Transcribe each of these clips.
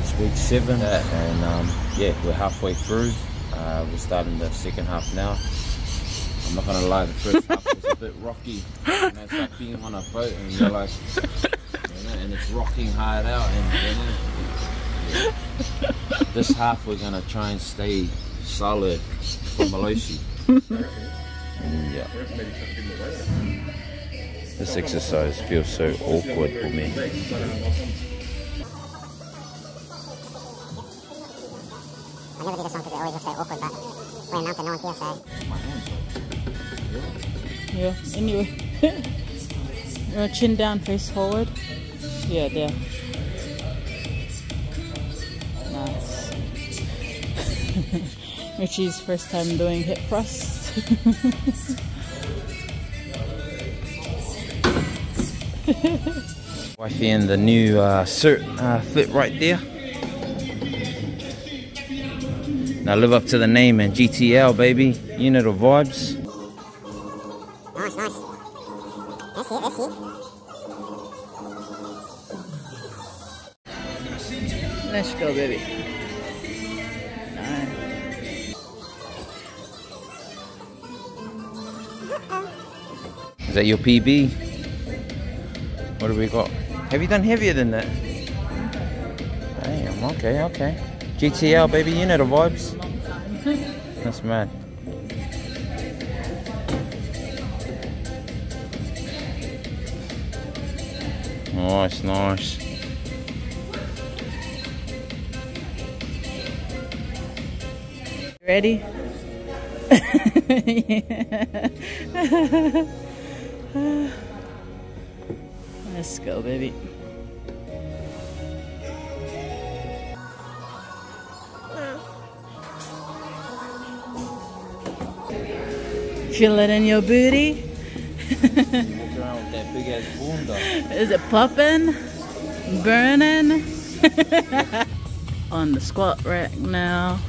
it's week seven, and um, yeah, we're halfway through. Uh, we're starting the second half now. I'm not gonna lie, the first half was a bit rocky. Know, it's like being on a boat and you're like, you know, and it's rocking hard out, and you know, yeah. this half we're gonna try and stay solid for Malosi. yeah. This exercise feels so awkward for me. I never do this one because it always looks so awkward, but we're announcing no one's here, so. My Yeah, anyway. uh, chin down, face forward. Yeah, there. Nice. Richy's first time doing hip thrust. Wifey in the new uh, cert uh, fit right there. Now live up to the name and GTL baby. You know the vibes. Nice, nice. That's it, that's it. Let's go, baby. Nice. Is that your PB? What do we got? Have you done heavier than that? Damn, okay, okay. GTL baby, you know the vibes. That's mad. Nice, nice. Ready? Let's go, baby. Feel it in your booty? Walk around with that big ass bunda. Is it popping? Burning? On the squat rack now.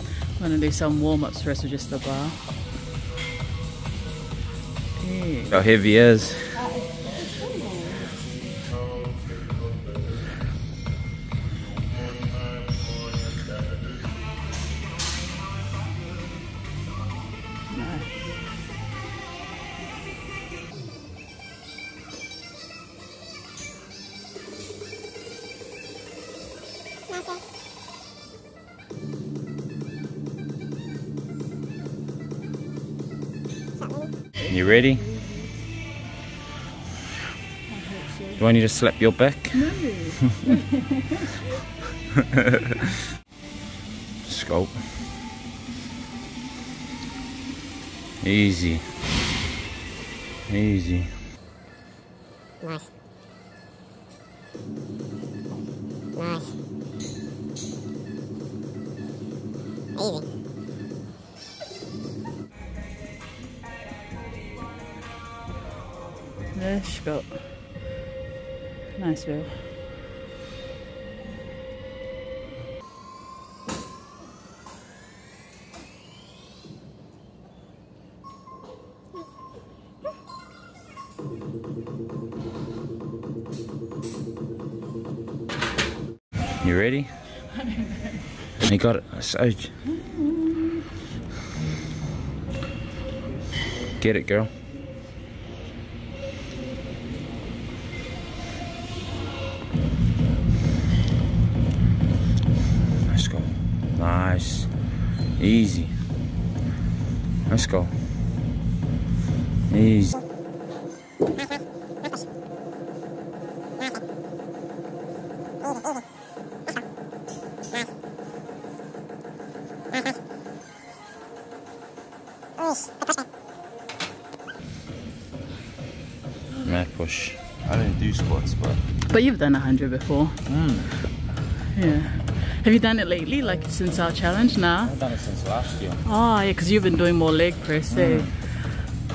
I'm gonna do some warm ups first with just the bar. How heavy is? You ready? Do I need to slap your back? Scope. Easy. Easy. Nice. You ready? You got it. Sage. Get it, girl. Nice. Easy. Let's go. Easy. Mad push. I don't do squats, but But you've done a 100 before. Hmm. Yeah. Have you done it lately, like since our challenge now? I've done it since last year. Oh, yeah, because you've been doing more leg press, eh?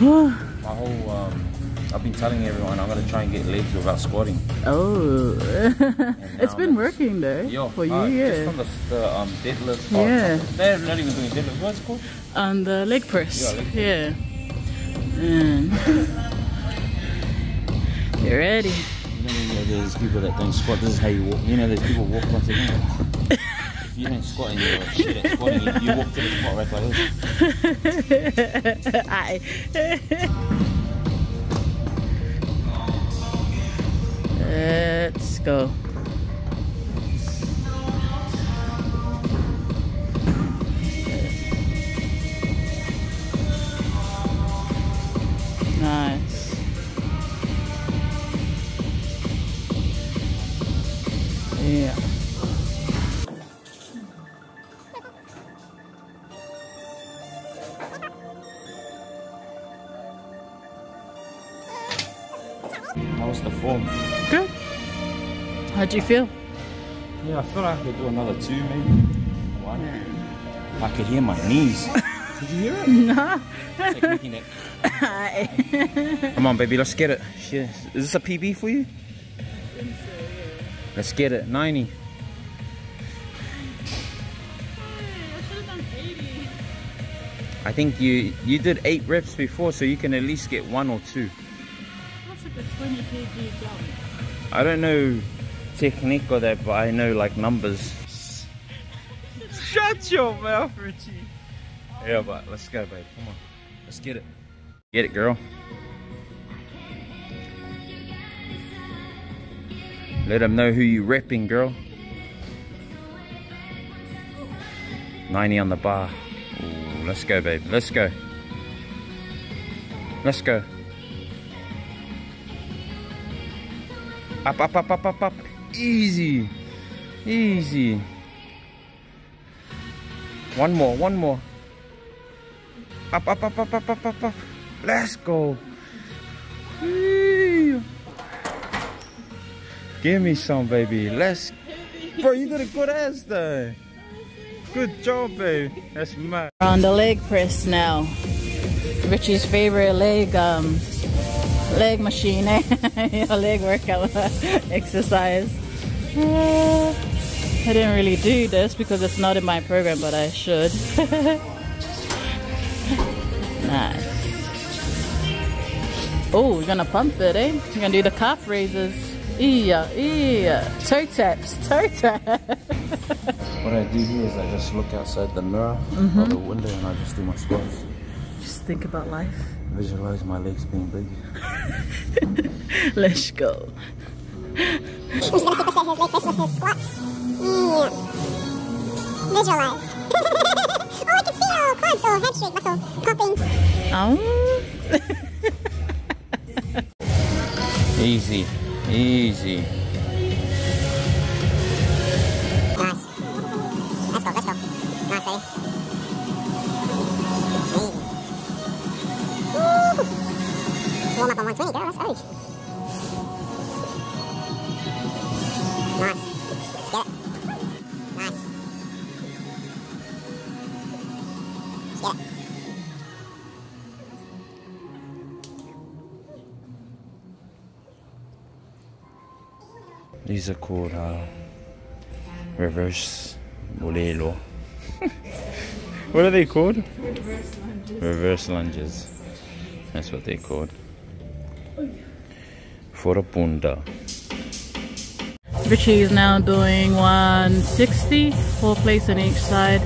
My whole, um, I've been telling everyone I'm gonna try and get legs without squatting. oh. it's been working though. Yo, for you, uh, yeah. Just from the, the um, deadlift. part. Yeah. They're not even doing deadlift. What's it called? On the leg press. Yeah, leg press. Yeah. Mm. You ready? You know, you know, there's people that don't squat. This is how you walk. You know, there's people walk once again. You don't squat you're shit at squatting, you, you walk to the spot right like this. Aye. Let's go. How'd you feel? Yeah, I feel like I could do another two, maybe. One. I could hear my knees. Did you hear it? Nah. Like it. Come on, baby, let's get it. Shit. Is this a PB for you? Let's get it. 90. I think you you did eight reps before, so you can at least get one or two. That's like a 20 kg jump. I don't know technique or that, but I know like numbers. Shut your mouth, Richy. Yeah, but let's go, babe. Come on. Let's get it. Get it, girl. Let them know who you repping, girl. 90 on the bar. Ooh, let's go, babe. Let's go. Let's go. Up, up, up, up, up, up. Easy. Easy. One more, one more. Up, up, up, up, up, up, up, up. Let's go. Whee. Give me some, baby. Let's. Bro, you did a good ass though. Good job, babe. That's mad. On the leg press now. Richy's favorite leg um leg machine, eh? Leg workout exercise. Uh, I didn't really do this because it's not in my program, but I should. nice. Oh, you're gonna pump it, eh? You're gonna do the calf raises. Yeah, yeah. Toe taps, toe taps. What I do here is I just look outside the mirror or the window and I just do my squats. Just think about life. Visualize my legs being big. Let's go. He's gonna his leg press with his squats. Yeah. Visualize. oh, I can see your quads or head muscle popping. Oh. Easy, easy. Nice. Let's go, let's go. Nice. Warm up on 120, girl. That's urge. These are called uh, reverse bolero. what are they called? Reverse lunges. Reverse lunges. That's what they're called. For a bunda. Richy is now doing 160, four plates on each side.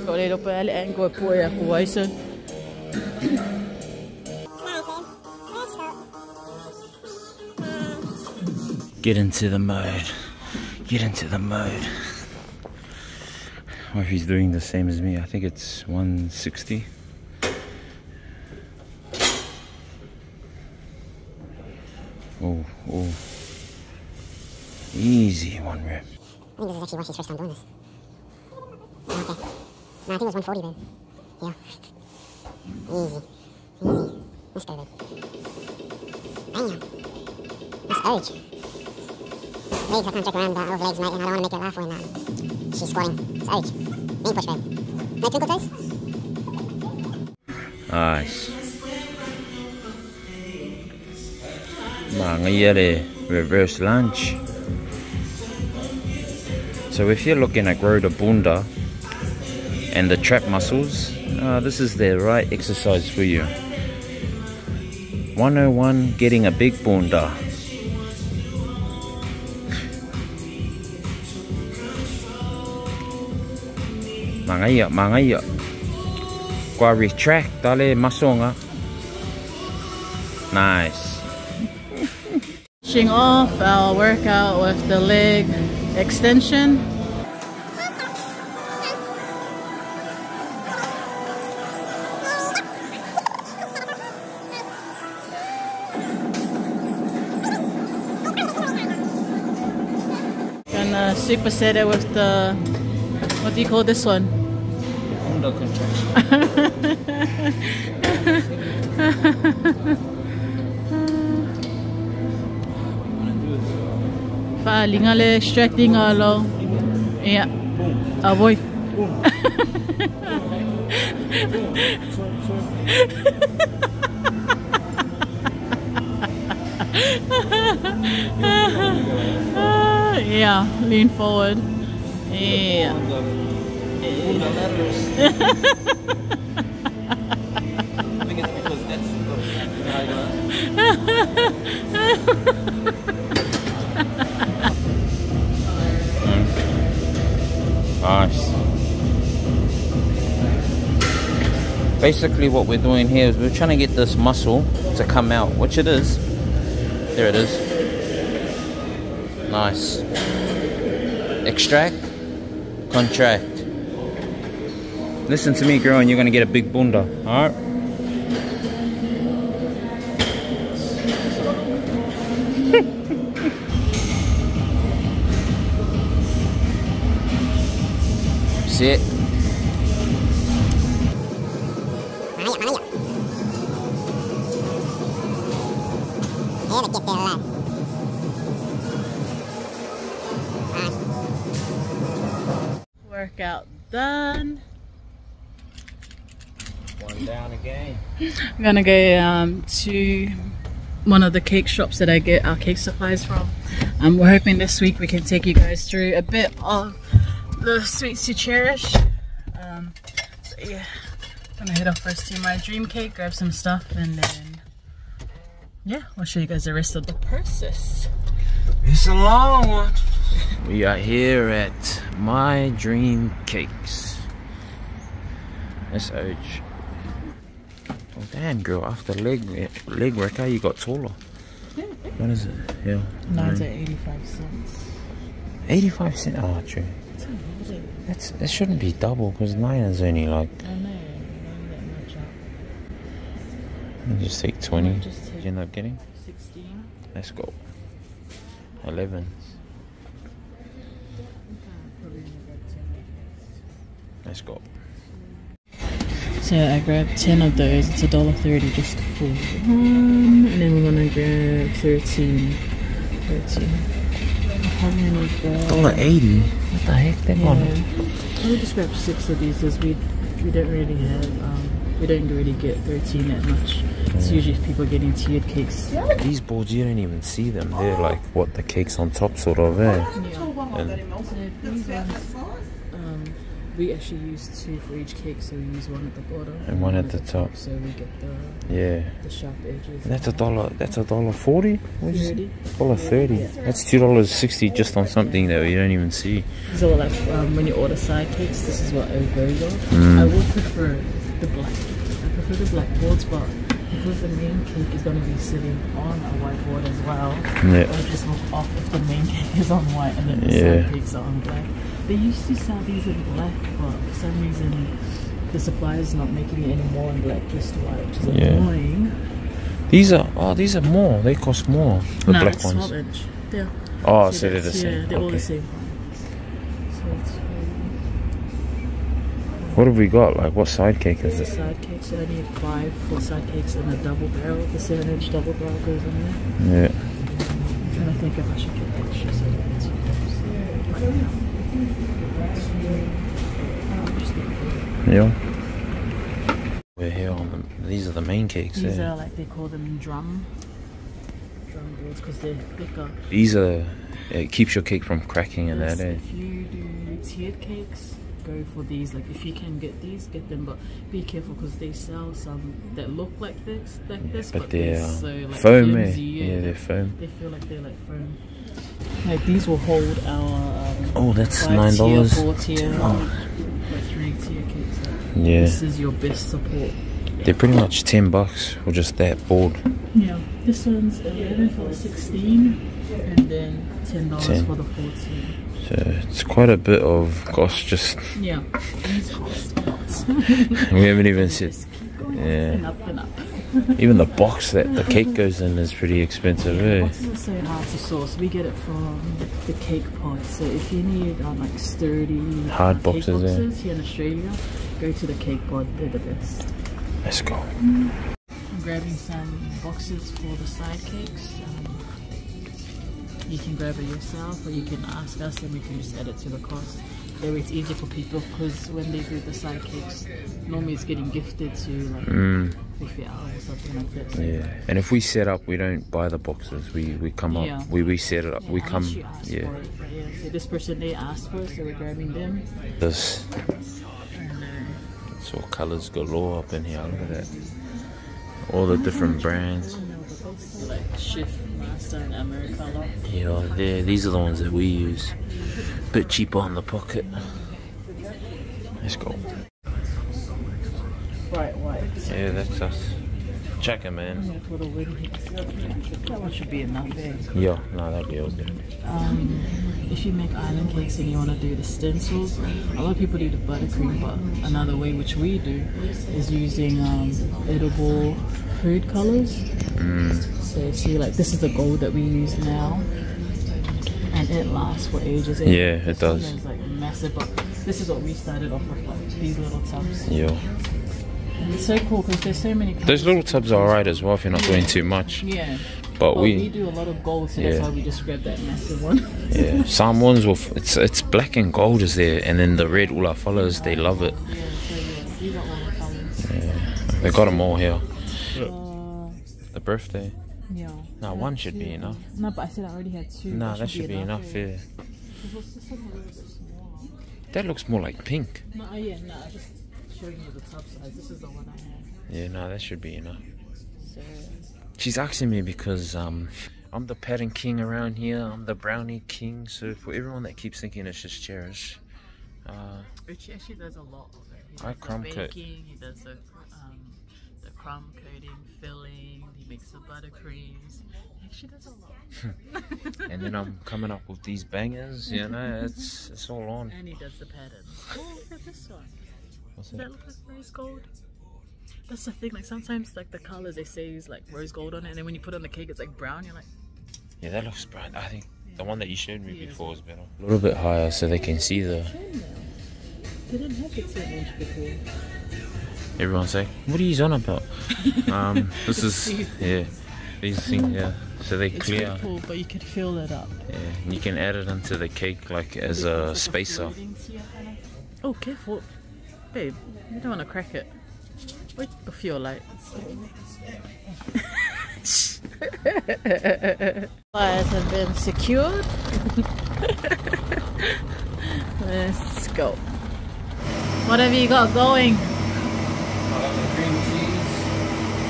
Alright, so kau boleh lupa alik kan kau puai aku Wyson. nice, babe. Let's go. Nice. Get into the mode. Get into the mode. Or oh, if he's doing the same as me, I think it's 160. Oh, oh. Easy one rep. I think this is actually Washi's first time doing this. Okay. No, I think it was 140 then. Yeah. Easy. Easy. Let's go, babe. Bam. That's urge. Legs, I can't joke around about over legs, mate, and I don't want to make her laugh when uh, she's squatting. It's urge. Knee push, babe. No twinkle toes? Nice. Mangayere reverse lunge. So if you're looking to grow the bunda and the trap muscles, uh, this is the right exercise for you. 101 getting a big bunda. Mangaya, mangaya. Qua retract, dale masonga. Nice. Finishing off our workout with the leg extension. Gonna with the, what do you call this one? Bunda contraction. Falling ale stretching alo. Yeah. Ah, Yeah, lean forward. Yeah. Nice. Basically what we're doing here is we're trying to get this muscle to come out, which it is. There it is. Nice. Extract, contract. Listen to me, girl, and you're gonna get a big bunda, alright? Sit. Mangaya, I'm gonna go um, to one of the cake shops that I get our cake supplies from. Um, we're hoping this week we can take you guys through a bit of the sweets to cherish. Um, so yeah, I'm gonna head off first to my dream cake, grab some stuff, and then yeah, I'll show you guys the rest of the process. It's a long one. We are here at My Dream Cakes. SH. Oh damn girl, after leg leg workout you got taller. What is it? Yeah. Nine's at 85 cents. 85 cent. Oh true. That's that shouldn't be double because nine is only like I know, not that much up. let me just take 20. Just Did you end up getting? 16. Let's go. 11. Probably only got 10 Let's go. So I grabbed 10 of those, it's a dollar thirty just for one. And then we're gonna grab 13. 13. How many grab? Dollar eighty. What the heck? That Yeah. one. I'll just grab six of these because we, we don't really have, um, we don't really get 13 that much. It's usually people getting tiered cakes. These boards you don't even see them. They're like what the cakes on top sort of. Eh? And So these ones, um, we actually use two for each cake, so we use one at the bottom And one at the top. so we get the yeah. the sharp edges. That's a dollar. That's a dollar forty. What is it? Thirty. Dollar thirty. That's two dollars sixty just on something that you don't even see. So like um, when you order side cakes, this is what it goes on. Mm. I would prefer the black. I prefer the black boards, but because the main cake is going to be sitting on a white board as well, Yeah. I'll just look off if the main cake is on white and then the Yeah. side cakes are on black. They used to sell these in black, but for some reason the supplier is not making it anymore in black, just white, which is Yeah. annoying. These are oh these are more. They cost more. The no, black it's ones. 12 inch. Yeah. Oh, so they're the same. Yeah, they're all Okay. the same. So What have we got? Like what side cake is this? side cake, so I need five for side cakes and a double barrel. The seven inch double barrel goes in there. Yeah. I'm trying to think if I should get extra so that it's Yeah. We're here on the. These are the main cakes. These yeah. are like they call them drum. Drum boards because they're thicker. These are it keeps your cake from cracking and Yes, that. Eh? if you do tiered cakes, go for these. Like if you can get these, get them, but be careful because they sell some that look like this, like this, But but, they're they're so like foam. Eh? flimsy, Yeah, they're foam. They feel like they're like foam. Like these will hold our um, Oh, that's five nine dollars. four tier, Oh. Like three tier cakes. Yeah, This is your best support. they're pretty much ten bucks or just that board. Yeah, this one's eleven for the sixteen, and then ten dollars 10. for the fourteen. So it's quite a bit of cost. Just Yeah, these cost a lot. we haven't even said. Yeah. up and up and up. Even the box that the cake goes in is pretty expensive. Eh? Boxes are so hard to source. We get it from the cake pod. So if you need um, like sturdy Hard cake boxes, yeah. here in Australia, go to the cake pod. They're the best. Let's go. I'm grabbing some boxes for the side cakes. Um, you can grab it yourself or you can ask us and we can just add it to the cost. That way it's easier for people because when they do the side cakes, normally it's getting gifted to like Mm, 50 hours or something like that. Yeah, and if we set up, we don't buy the boxes. We we come up. We we set it up. Yeah, we come. Yeah. it, yeah. So this person they asked for, it, so we're grabbing them. This uh, it's all colors galore up in here. Look at that. All the different brands. you know, but they say, like Shift Master and Americolor. Yeah, there. These are the ones that we use. Bit cheaper on the pocket. Let's go. Yeah, that's us. Check it, man. Yeah, for the wedding. That one should be enough there. Yeah, no, that'd be all good. Um, if you make island cakes and you want to do the stencils, a lot of people do the buttercream, but another way which we do is using um, edible food colors. Mm, So see, like this is the gold that we use now, and it lasts for ages. And Yeah, it does. It's like massive, but this is what we started off with, like these little tubs. yeah. And it's so cool because there's so many. Those little tubs are alright as well if you're not doing too much. Yeah. But But we, we, do a lot of gold, so that's Yeah. why we just grabbed that massive one. yeah, some ones will. f- It's it's black and gold is there, and then the red all our followers they love it. Yeah, so yeah, these all. Yeah, they got them all here. Uh, The birthday. yeah. No, one should be enough. No, but I said I already had two. No, that should be enough. Yeah. Because this one a little bit smaller. That looks more like pink. No, yeah, no, just showing you the top size. This is the one I have. Yeah, no, that should be enough. So She's asking me because um, I'm the pattern king around here. I'm the brownie king. So for everyone that keeps thinking it's just cherish, uh, Richy actually does a lot of it. He I does crumb the coat. baking, he does the um, the crumb coating, filling, he makes the buttercreams. He actually does a lot. and then I'm coming up with these bangers. You know, it's it's all on. And he does the patterns. Oh, look at this one. What's Does that? that look like rose gold? That's the thing, like sometimes like the colors they say is like rose gold on it and then when you put it on the cake it's like brown, you're like Yeah, that looks bright. I think the one that you showed me Yeah. before was better. A little bit higher so they can see the. They didn't have the 10 inch before. Everyone say, "What are you on about?" um, this is yeah, these things yeah. So they It's clear. pretty cool, but you could fill it up. Yeah, and you can add it into the cake like as a spacer. floating tier kinda. Oh, careful. Babe, you don't want to crack it. Wait a few lights. Wires have been secured. Let's go. What have you got going? cream cheese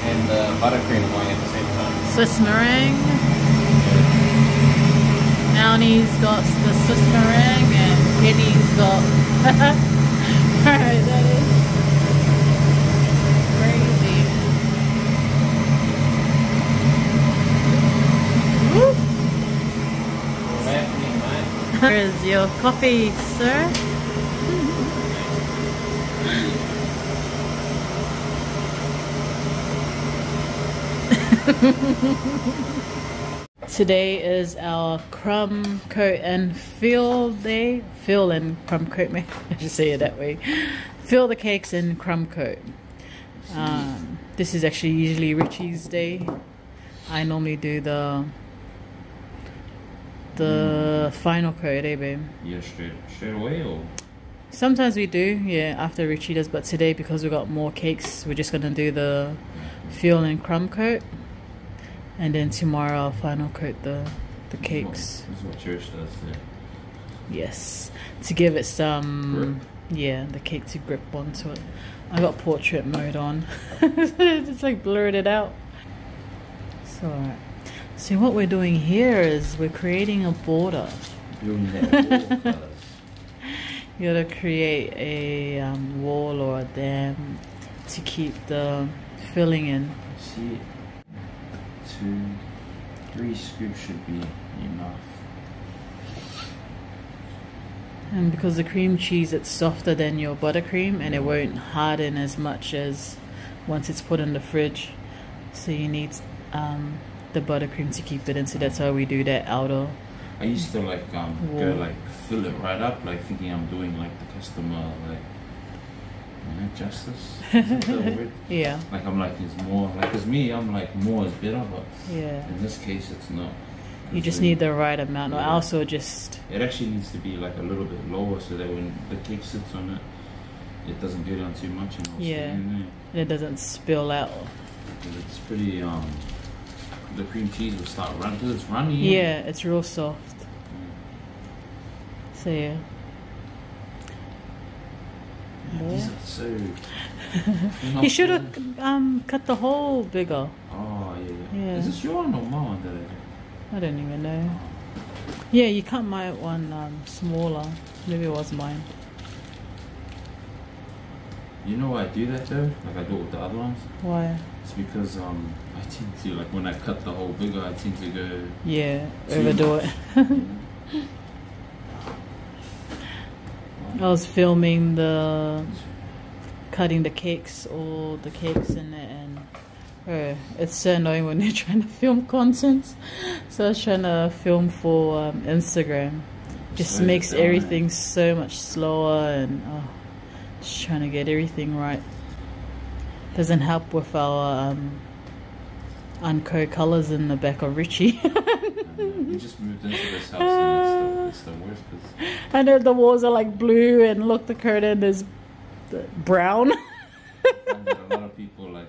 and uh, the buttercream going at the same time. Swiss meringue. Downey's got the Swiss meringue and Kenny's got. That is your coffee, sir. Today is our crumb coat and fill day. Fill and crumb coat, me. I should say it that way. Fill the cakes in crumb coat. Um, this is actually usually Richy's day. I normally do the the final coat, eh, babe? Yeah, straight straight away or Sometimes we do, yeah, after Richy does, but today because we got more cakes, we're just gonna do the fill and crumb coat. And then tomorrow I'll final coat the the cakes. This is what church does. Yeah. Yes, to give it some yeah the cake to grip onto it. I got portrait mode on. it's like blurred it out. So alright. So what we're doing here is we're creating a border. Wall. You gotta create a um, wall or a dam to keep the filling in. Two, three scoops should be enough. And because the cream cheese, it's softer than your buttercream and it won't harden as much as once it's put in the fridge. So you need um, the buttercream to keep it in. So that's why we do that outer. I used to like um go like fill it right up, like thinking I'm doing like the customer like you know justice. Is that the word? Yeah, Like I'm like it's more like as me I'm like more is better, but yeah. in this case it's not. You just really- need the right amount. Or Yeah. also just It actually needs to be like a little bit lower so that when the cake sits on it, it doesn't go down too much and Yeah. there. it doesn't spill out. 'Cause it's pretty um. The cream cheese will start running because it's runny. Yeah, it's real soft. So yeah. Yeah, these are so. You should have um, cut the hole bigger. Oh yeah, yeah. Yeah. Is this your one or my one that I? I don't even know. Yeah, you cut my one um, smaller. Maybe it was mine. You know why I do that though? Like I do it with the other ones. Why? It's because um I tend to like when I cut the hole bigger, I tend to go. Yeah, overdo much. it. Know? I was filming the cutting the cakes or the cakes in it and oh, it's so annoying when you're trying to film content. So I was trying to film for um, Instagram. Just it makes eh? everything so much slower and oh, just trying to get everything right. Doesn't help with our um, unco colors in the back of Richy. we just moved into this house and it's the, it's the worst because I know the walls are like blue and look the curtain is brown. a lot of people like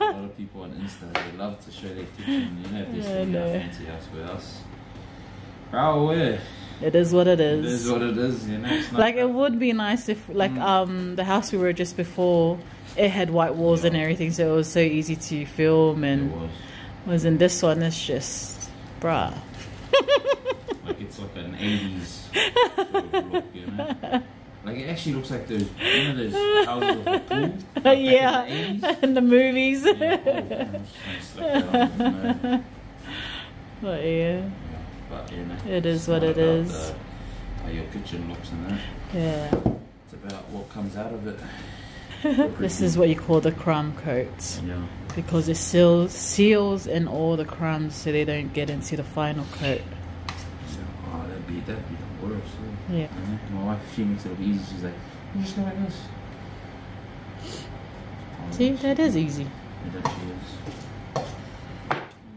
a lot of people on Insta they love to show their kitchen. You know, if they Yeah, see I fancy house with us. Proud way. It is what it It is. is what it is. You know, it's not like it would be nice if like Mm. um the house we were just before it had white walls and everything so it was so easy to film It and was. was in this one it's just bruh Like it's like an 80s sort of look, you know? Like it actually looks like those, you know, those houses a pool? Like back in the yeah 80s? in the movies Yeah, oh, man, I'm just trying to slip that on, you know? but yeah Yeah, but you know, It is what it is. the- how your kitchen looks and that. yeah It's about what comes out of it. this is what you call the crumb coat Yeah. because it seals seals in all the crumbs so they don't get into the final coat yeah. Oh, that'd be that'd be the worst. Eh? Yeah. You know? My wife, she makes it look easy. She's like, you just go like this. Oh, see that is easy It actually is.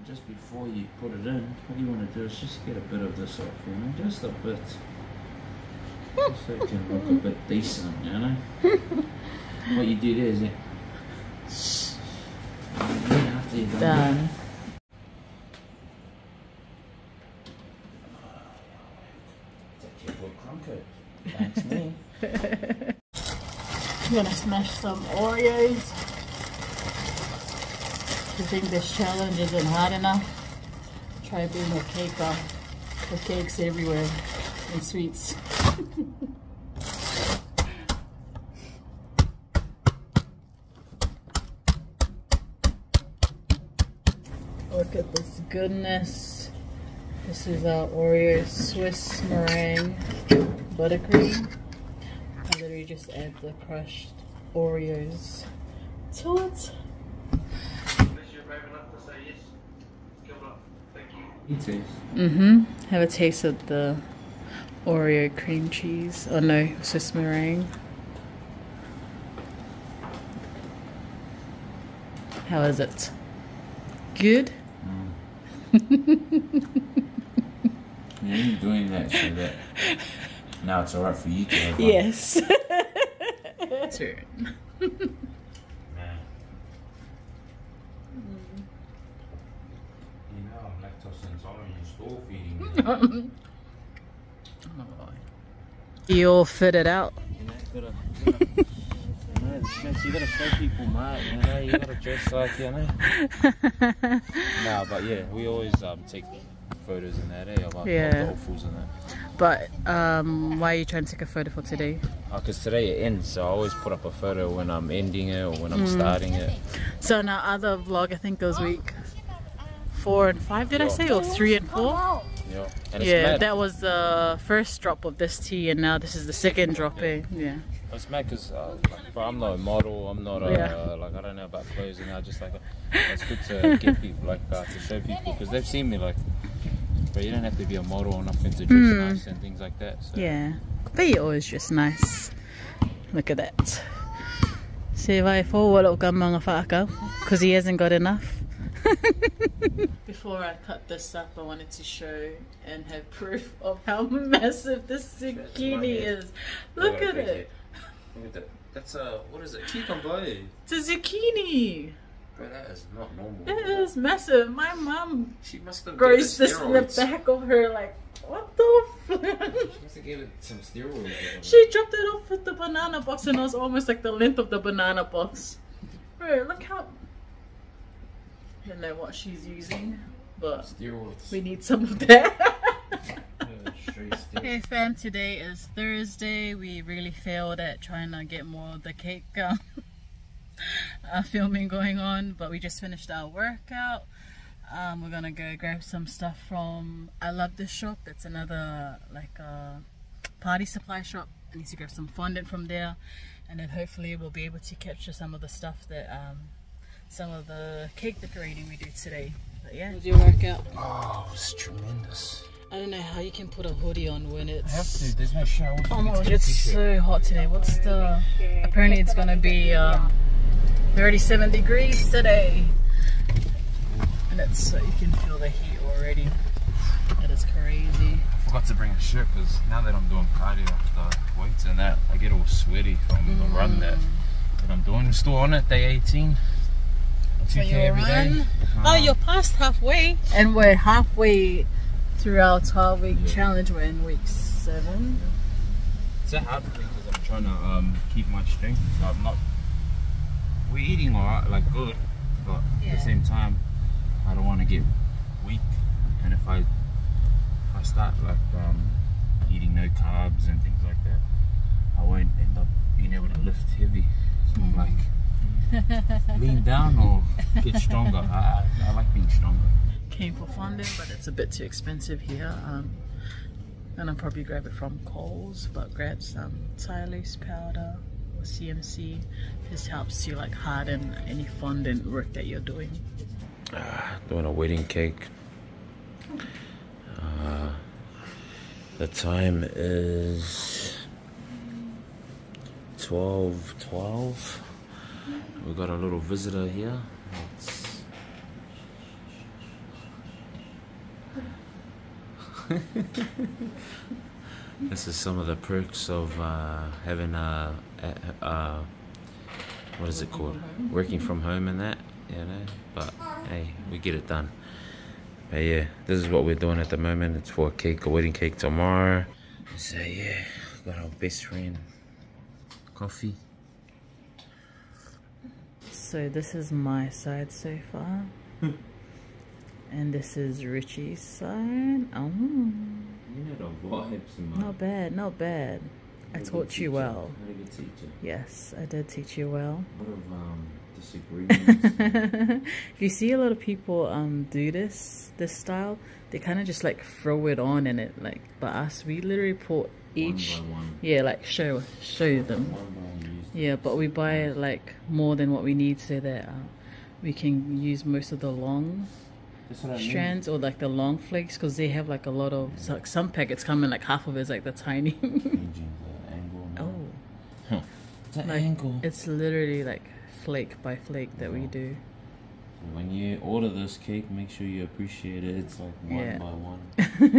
Just before you put it in, what you want to do is just get a bit of this off, you know, just a bit. so it can look a bit decent, you know. what you do there is you. After you've done done Take your boy Crunko. Thanks, me. I'm gonna smash some Oreos. If you think this challenge isn't hard enough, try being a caker. The cakes everywhere and sweets. Look at this goodness. This is our Oreo Swiss meringue buttercream. I literally just add the crushed Oreos to it. Unless you're brave enough to say yes. Give it. Thank you. It is. Mm-hmm. Have a taste of the Oreo cream cheese. Oh no, Swiss meringue. How is it? Good? Yeah, you're doing that so that now it's alright for you to have one. Yes. Turn. Nah. store feeding. You all fitted out. You gotta, gotta, you know, the chefs, you gotta show people, mate. You know, you gotta dress like, you know. nah, but yeah, we always um, take photos in that, eh? Of Yeah. yeah. and that. But um, why are you trying to take a photo for today? Because today it ends, so I always put up a photo when I'm ending it or when Mm. I'm starting it. So in our other vlog, I think goes week four and five, did I say? Or three and four? Yeah. And Yeah, that was the first drop of this tea, and now this is the second drop. Eh? Yeah. It's mad because uh, like, bro, I'm not a model. I'm not a Yeah. like I don't know about clothes and I just like it's good to get people like uh, to show people because they've seen me like. But you don't have to be a model or nothing to dress Mm. nice and things like that. So. Yeah. But you always dress nice. Look at that. Se vai forward o ka mga whaakau, because he hasn't got enough. Before I cut this up, I wanted to show and have proof of how massive this zucchini is. Look at it. That. That's a what is it? Cucumber. It's a zucchini. Bro, that is not normal. It is massive. My mom She must have grows this in the back of her, like, what the? She must have given it some steroids. She dropped it off with the banana box and it was almost like the length of the banana box. Bro, look how. I don't know what she's using, but steroids. we need some of that. Yeah, straight steroids. Hey fam, today is Thursday. We really failed at trying to get more of the cake um, uh, filming going on, but we just finished our workout. Um, we're gonna go grab some stuff from I Love This Shop. It's another like uh, party supply shop. I need to grab some fondant from there, and then hopefully we'll be able to capture some of the stuff that um, some of the cake decorating we do today. But yeah, your workout. Oh, it was tremendous. I don't know how you can put a hoodie on when it's. I have to. There's no shower. Oh my gosh, it's so hot today. What's the. Apparently, it's gonna be um, 37 degrees today. And it's so you can feel the heat already. That is crazy. I forgot to bring a shirt because now that I'm doing cardio after weights and that, I get all sweaty from the run that, that I'm doing. We're still on it, day 18. 2K every day. Oh, Um, you're past halfway. And we're halfway through our 12 week Yeah. challenge. We're in week 7. It's a hard for me because I'm trying to um, keep my strength. So I'm not. We're eating alright, like good, but at the same time, I don't want to get weak. And if I, if I start like um, eating no carbs and things like that, I won't end up being able to lift heavy. So I'm like, lean down or get stronger. I, I like being stronger. Came for fondant, but it's a bit too expensive here. Um, and I'll probably grab it from Coles, but grab some lace powder or CMC. This helps you like harden any fondant work that you're doing. doing a wedding cake. Uh, the time is 12 12. We've got a little visitor here. It's this is some of the perks of uh, having a, a, a what is it called? Working from home and that, you know. But hey, we get it done. But yeah, this is what we're doing at the moment. It's for a cake, a wedding cake tomorrow. So yeah, got our best friend coffee. So this is my side so far. and this is Richie's side. Oh, You know the vibes, man. not bad, not bad. I taught you well. How did you teach Yes, I did teach you well. Lot of um, disagreements. if you see a lot of people um do this this style, they kind of just like throw it on in it. Like, but us, we literally put each, one one. yeah, like show show them. One Yeah, but we buy like more than what we need so that uh, we can use most of the long That's I mean. strands or like the long flakes because they have like a lot of so, like, some packets come in like half of it's like the tiny. The oh, It's an like angle. it's literally like flake by flake that we do. When you order this cake, make sure you appreciate it. It's like one Yeah. by one.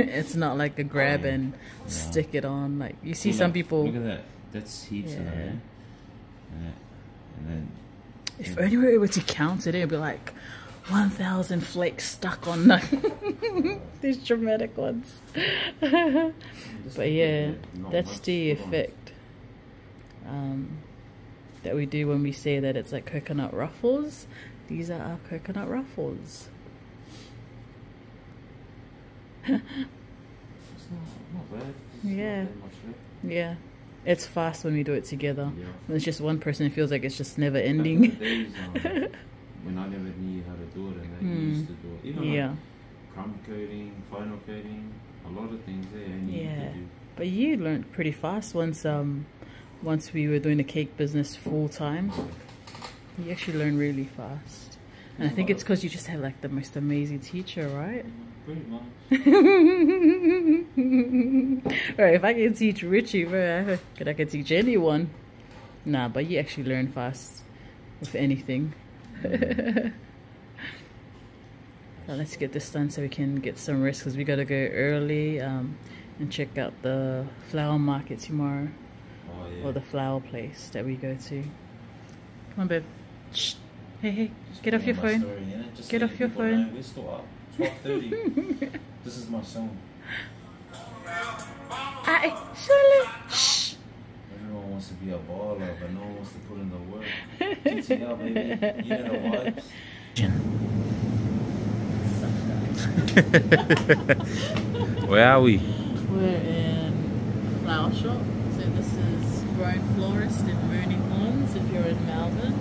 it's not like a oh, grab yeah. and Yeah. stick it on. Like you see So, some like, people. Look at that. That's heat in Yeah. there. And, that, and then If only we were able to count it, it'd be like 1,000 flakes stuck on the, these dramatic ones. but yeah, that's the effect um, that we do when we say that it's like coconut ruffles. These are our coconut ruffles. Not, not bad. It's not Yeah. that much left. Yeah, it's fast when we do it together. Yeah. When it's just one person, it feels like it's just never Back in the ending. when I never knew how to do it and they Hmm. used to do it. Even yeah, like crumb coating, final coating, a lot of things there and Yeah. do. but you learned pretty fast once um once we were doing the cake business full time. You actually learn really fast, and I think it's because you just had like the most amazing teacher, right? Pretty much. right, if I can teach Richy, bro, I could I could teach anyone. Nah, but you actually learn fast with anything. Now let's get this done so we can get some rest because we gotta go early um, and check out the flower market tomorrow Oh yeah. or the flower place that we go to. Come on, babe. Shh. Hey, hey, Just get off your phone. story, Get off your phone. know We're still up. 12.30. this is my song. Ah, Shirley. Shh. Everyone wants to be a baller, but no one wants to put in the work. GTL, baby. You know the vibes. Where are we? We're in flower shop. So this is Grown Florist in Moonee Ponds if you're in Melbourne.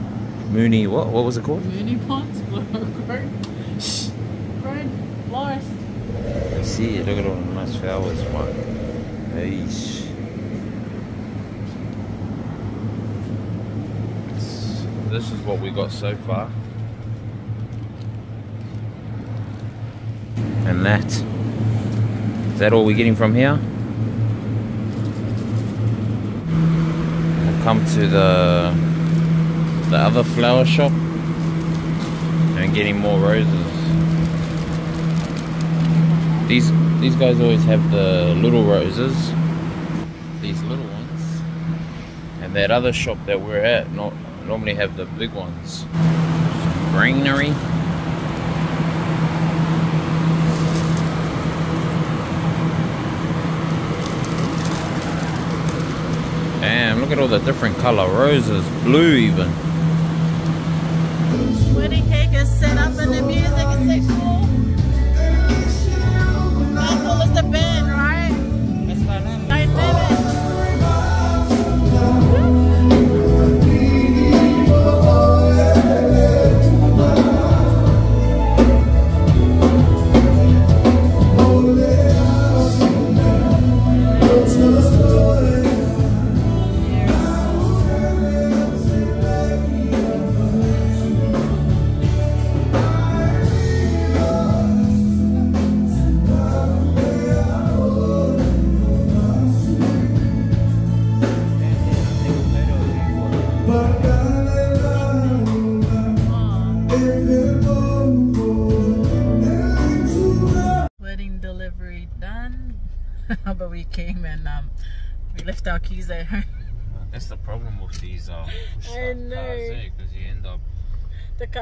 Moonee, what? What was it called? Moonee Ponds, Grown, Shh. Grown Florist. See, look at all the nice flowers, man. Eish. This is what we got so far. And that. Is that all we're getting from here? We'll come to the the other flower shop and getting more roses. These these guys always have the little roses, these little ones, and that other shop that we're at not normally have the big ones. Greenery. Damn, look at all the different color roses, blue even.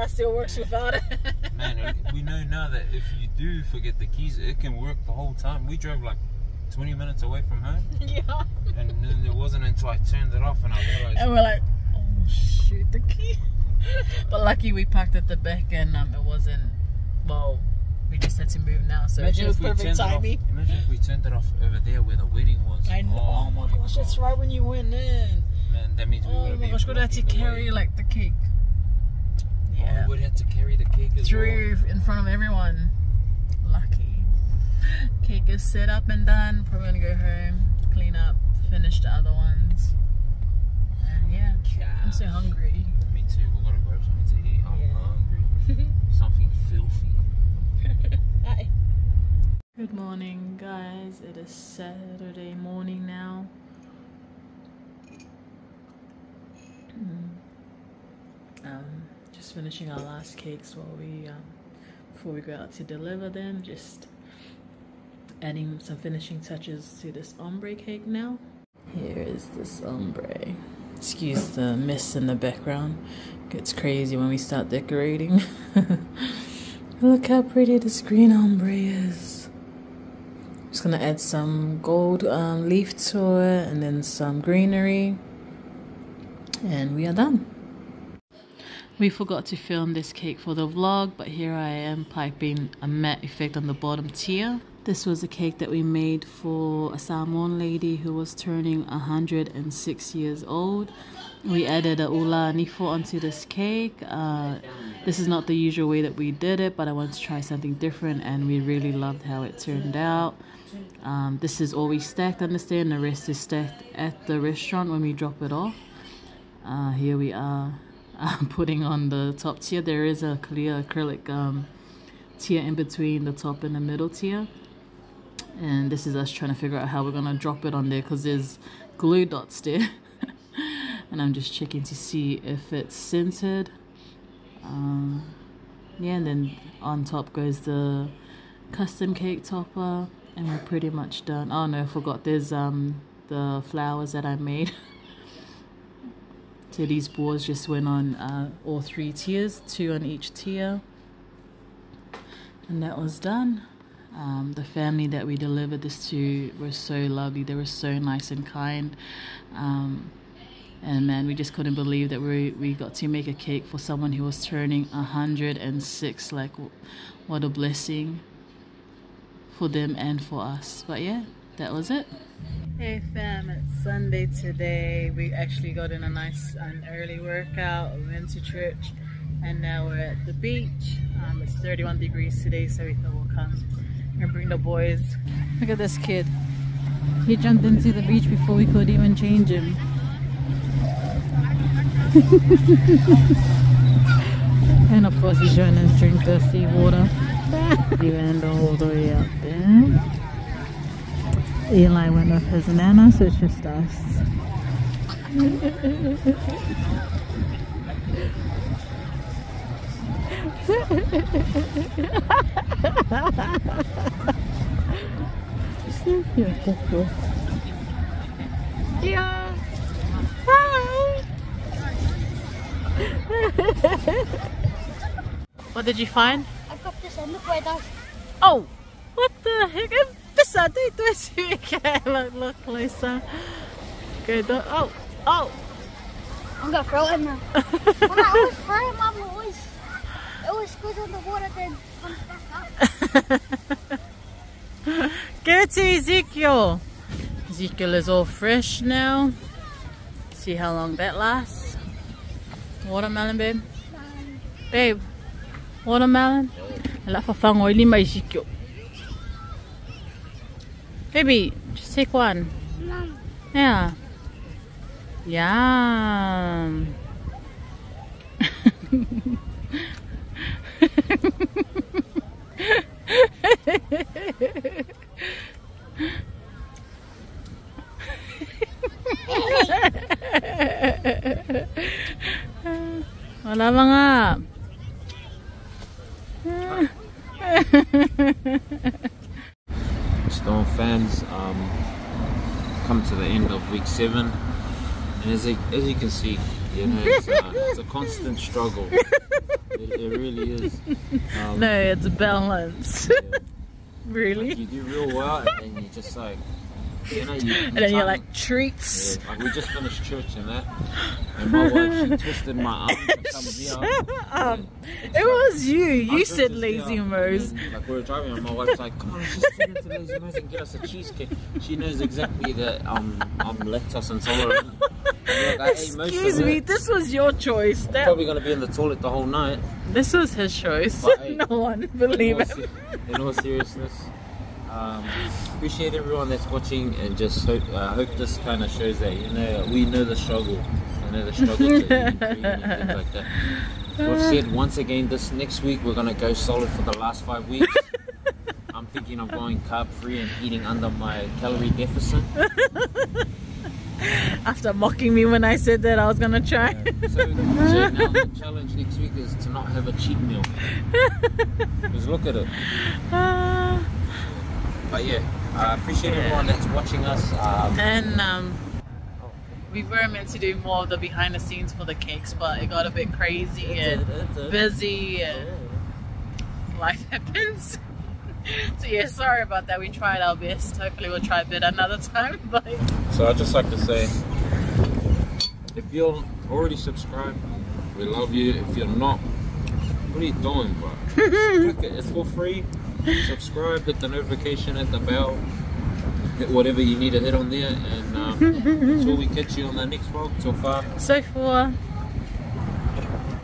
Car still works without it. man. we know now that if you do forget the keys, it can work the whole time. We drove like 20 minutes away from home, yeah. and then it wasn't until I turned it off and I realized. And we're like, oh shoot, the key. but lucky we parked at the back and um, it wasn't, well, we just had to move now. So Imagine it was if we perfect turned it off. timing. Imagine if we turned it off over there where the wedding was. I know. Oh, my gosh, that's right when you went in. Man, that means we would Oh have my gosh, we'd have to carry way. like the cake. Oh, we'd have to carry the cake as through in front of everyone. Lucky. Cake is set up and done. Probably gonna go home, clean up, finish the other ones. And yeah, well. I'm so hungry. Me too. We gotta grab something to eat. I'm Yeah. hungry. something filthy. Hi. Good morning, guys. It is Saturday morning now. Mm. Um, just finishing our last cakes while we um, before we go out to deliver them. Just adding some finishing touches to this ombre cake now. Here is this ombre. Excuse the mist in the background. Gets crazy when we start decorating. Look how pretty this green ombre is. Just gonna add some gold um, leaf to it and then some greenery. And we are done. We forgot to film this cake for the vlog, but here I am piping a matte effect on the bottom tier. This was a cake that we made for a Samoan lady who was turning 106 years old. We added a ula nifo onto this cake. Uh, this is not the usual way that we did it, but I wanted to try something different and we really loved how it turned out. Um, this is always stacked, understand, the rest is stacked at the restaurant when we drop it off. Uh, here we are uh, putting on the top tier. There is a clear acrylic um, tier in between the top and the middle tier. And this is us trying to figure out how we're going to drop it on there because there's glue dots there. and I'm just checking to see if it's centered. Um, yeah, and then on top goes the custom cake topper and we're pretty much done. Oh no, I forgot there's um the flowers that I made. so these boards just went on uh, all three tiers, two on each tier. And that was done. Um, the family that we delivered this to were so lovely. They were so nice and kind. Um, and man, we just couldn't believe that we we got to make a cake for someone who was turning 106. Like, what a blessing for them and for us. But yeah, that was it. Hey fam, it's Sunday today. We actually got in a nice and early workout. We went to church and now we're at the beach. Um, it's 31 degrees today, so we thought we'll come and bring the boys. Look at this kid. He jumped into the beach before we could even change him. and of course he's trying to drink the seawater. he Even all the way up there. Eli went with his nana, so it's just us. yeah. Hi. what did you find? I got this on the weather. Oh, what the heck? Pesado ito esse look, look closer. Good. Oh, oh. I'm gonna throw it now. when I always throw it, Mom always, it always goes on the water, then comes back up. Give it to Ezekiel. Ezekiel is all fresh now. See how long that lasts. Watermelon, babe. Babe, watermelon. Ala fafango lima Ezekiel. Baby, just take one. Mom, Yeah. Yum. Wala fans, um, come to the end of week seven, and as you, as you can see, you know, it's, uh, it's a constant struggle. It, it really is. Um, No, it's a balance. yeah. really? Like you do real well, and then you just like, you know, you, And then you're like, treats. Yeah, like we just finished church and that, and my wife she twisted my arm to come here. Um, It's it was you. You said lazy Seattle, Moe's. and then, Like we were driving, and my wife's like, "Come on, let's just get into Lazy Moe's and get us a cheesecake." She knows exactly that um, I'm lactose intolerant. And, like, I ate most of Excuse me, it. this was your choice. That Probably gonna be in the toilet the whole night. this was his choice. But, hey, no one In believe all, it. in all seriousness, um, appreciate everyone that's watching, and just hope uh, hope this kind of shows that you know we know the struggle. You know the struggle to and like that. We've said once again this next week we're gonna go solid for the last five weeks. I'm thinking of going carb free and eating under my calorie deficit. After mocking me when I said that I was gonna try. So, so now the challenge next week is to not have a cheat meal. Because look at it. But yeah, I appreciate everyone that's watching us. Um, and um, we were meant to do more of the behind the scenes for the cakes, but it got a bit crazy and busy and life happens. so yeah, sorry about that. We tried our best. Hopefully we'll try a bit another time. But So I'd just like to say, if you're already subscribed, we love you. If you're not, what are you doing, bro? Click it. It's for free. Subscribe, hit the notification, hit the bell, hit whatever you need to hit on there, and um, until we catch you on the next vlog. So far, so for